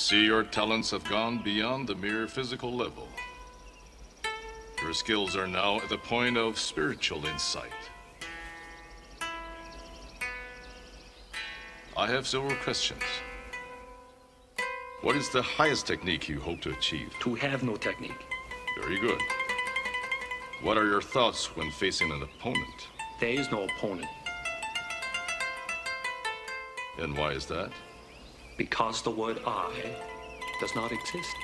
I see your talents have gone beyond the mere physical level. Your skills are now at the point of spiritual insight. I have several questions. What is the highest technique you hope to achieve? To have no technique. Very good. What are your thoughts when facing an opponent? There is no opponent. And why is that? Because the word I does not exist.